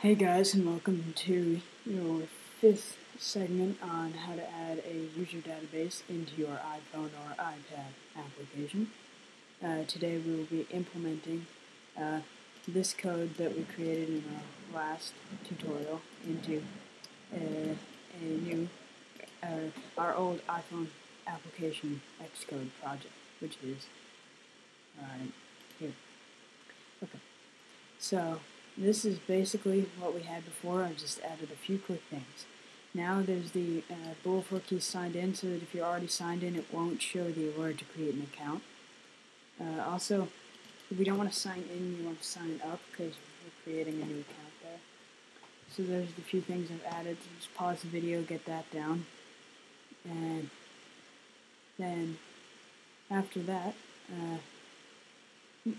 Hey guys, and welcome to your fifth segment on how to add a user database into your iPhone or iPad application. Uh, today we will be implementing uh, this code that we created in our last tutorial into a, a new, uh, our old iPhone application Xcode project, which is right here. Okay, so this is basically what we had before. I've just added a few quick things. Now there's the uh, boolForKey signed in so that if you're already signed in, it won't show the alert to create an account. Uh, also, if we don't want to sign in, you want to sign up because we're creating a new account there. So there's the few things I've added. Just pause the video, get that down. And then after that, uh,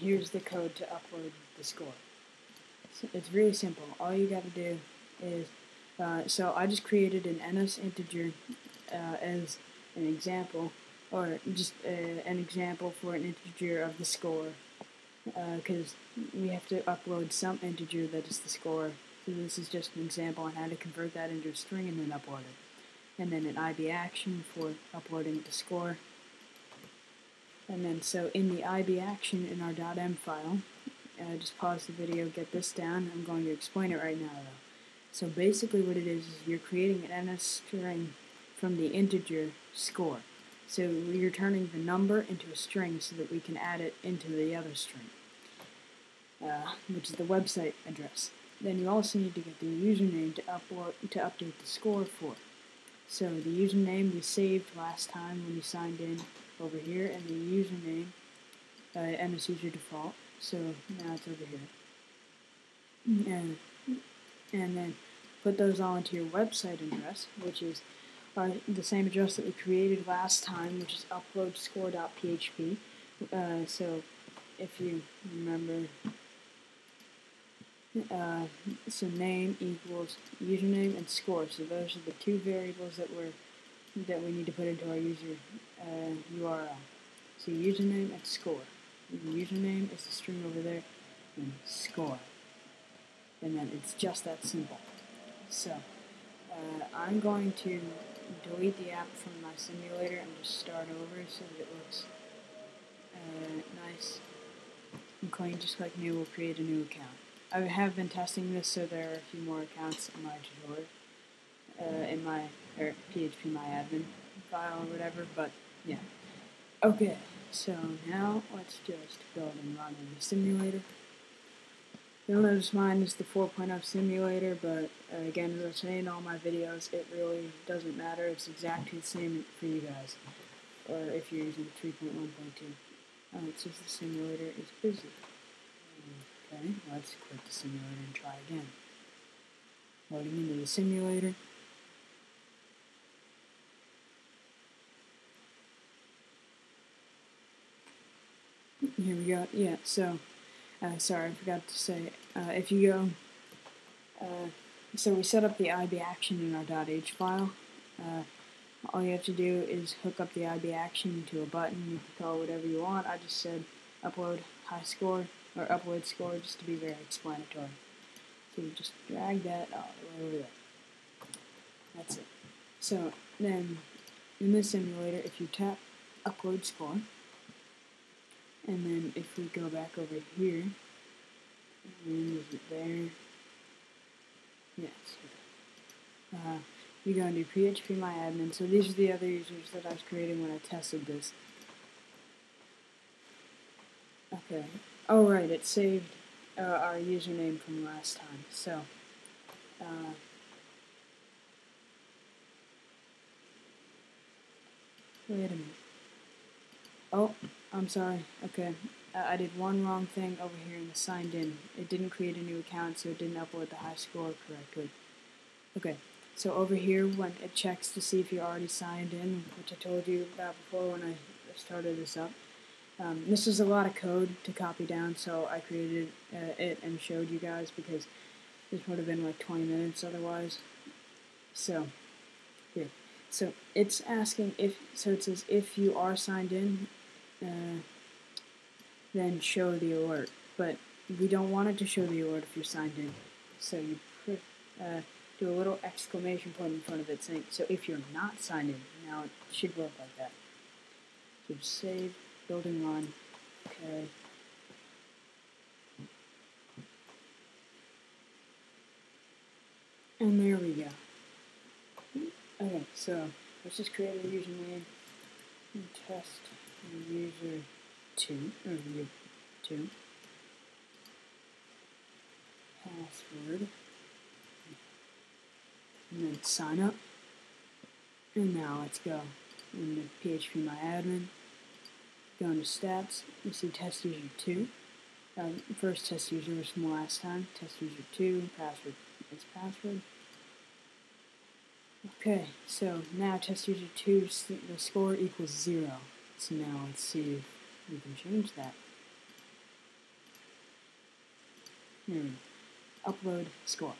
here's the code to upload the score it's really simple. All you got to do is, uh, so I just created an NS integer uh, as an example, or just uh, an example for an integer of the score, because uh, we have to upload some integer that is the score. So this is just an example on how to convert that into a string and then upload it. And then an IB action for uploading the score. And then so in the IB action in our .m file, uh, just pause the video, get this down. I'm going to explain it right now though. So basically what it is is you're creating an NS string from the integer score. So you're turning the number into a string so that we can add it into the other string, uh, which is the website address. Then you also need to get the username to upload to update the score for. So the username we saved last time when you signed in over here, and the username uh, user default. So now it's over here. And, and then put those all into your website address, which is uh, the same address that we created last time, which is uploadscore.php. Uh, so if you remember, uh, so name equals username and score. So those are the two variables that we're that we need to put into our user URL. Uh, so username and score the username is the string over there, and score. And then it's just that simple. So, uh, I'm going to delete the app from my simulator and just start over so that it looks uh, nice and clean, just like new. We'll create a new account. I have been testing this, so there are a few more accounts in my tutorial, uh, in my or PHP my admin file or whatever. But yeah, okay. So now let's just build and run in the simulator. You'll notice mine is the 4.0 simulator, but uh, again, as I say in all my videos, it really doesn't matter. It's exactly the same for you guys, or if you're using 3.1.2. Oh, it says the simulator is busy. Okay, let's quit the simulator and try again. Loading into the simulator. Here we go. Yeah, so, uh, sorry, I forgot to say, uh, if you go, uh, so we set up the IB action in our .h file. Uh, all you have to do is hook up the IB action to a button. You can call whatever you want. I just said upload high score, or upload score, just to be very explanatory. So you just drag that all the way over there. That's it. So then, in the simulator, if you tap upload score, and then if we go back over here, and is it there? Yes. Uh, you go into PHP My Admin. So these are the other users that I was creating when I tested this. Okay. Oh right, it saved uh, our username from last time. So. Uh, wait a minute. Oh. I'm sorry. Okay. I did one wrong thing over here in the signed in. It didn't create a new account, so it didn't upload the high score correctly. Okay. So over here, when it checks to see if you're already signed in, which I told you about before when I started this up, um, this is a lot of code to copy down, so I created uh, it and showed you guys because this would have been like 20 minutes otherwise. So, here. So it's asking if, so it says if you are signed in, uh, then show the alert. But we don't want it to show the alert if you're signed in. So you uh, do a little exclamation point in front of it saying, so if you're not signed in, now it should work like that. So save, building on, okay. And there we go. Okay, so let's just create a username and test user two or user two password. And then sign up. And now let's go. Into PHP My Admin. Go into stats. You see test user 2 um, first test user was from last time. Test user 2 password is password. Okay, so now test user 2, the score equals 0. So now let's see if we can change that. Hmm. Upload score.